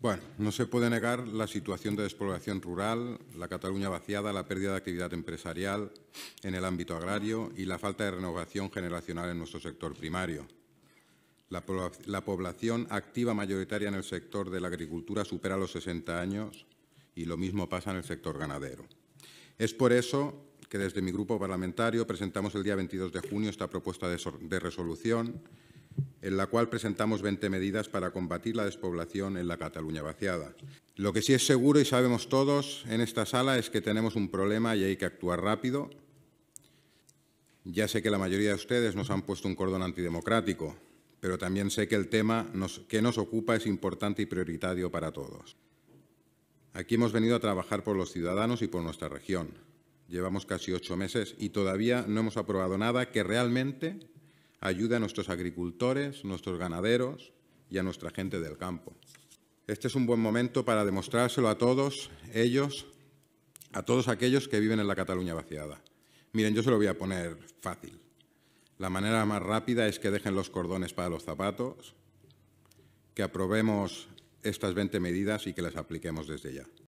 Bueno, no se puede negar la situación de despoblación rural, la Cataluña vaciada, la pérdida de actividad empresarial en el ámbito agrario y la falta de renovación generacional en nuestro sector primario. La, la población activa mayoritaria en el sector de la agricultura supera los 60 años y lo mismo pasa en el sector ganadero. Es por eso que desde mi grupo parlamentario presentamos el día 22 de junio esta propuesta de, resolución en la cual presentamos 20 medidas para combatir la despoblación en la Cataluña vaciada. Lo que sí es seguro y sabemos todos en esta sala es que tenemos un problema y hay que actuar rápido. Ya sé que la mayoría de ustedes nos han puesto un cordón antidemocrático, pero también sé que el tema que nos ocupa es importante y prioritario para todos. Aquí hemos venido a trabajar por los ciudadanos y por nuestra región. Llevamos casi ocho meses y todavía no hemos aprobado nada que realmente ayude a nuestros agricultores, nuestros ganaderos y a nuestra gente del campo. Este es un buen momento para demostrárselo a todos ellos, a todos aquellos que viven en la Cataluña vaciada. Miren, yo se lo voy a poner fácil. La manera más rápida es que dejen los cordones para los zapatos, que aprobemos estas 20 medidas y que las apliquemos desde ya.